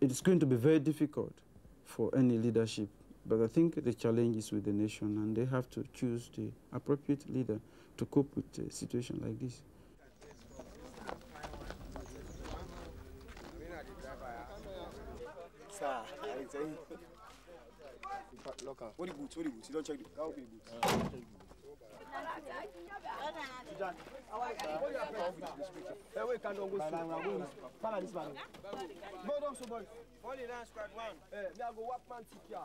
it's going to be very difficult for any leadership. But I think the challenge is with the nation, and they have to choose the appropriate leader to cope with a situation like this. Sir, I tell you. Lock her. What the boots? What the boots? You don't check the boots. How uh, the boots? Hey, can don't go slow. Follow this man. Go down, so. Only down squad one. Hey, me I go walk man tick ya.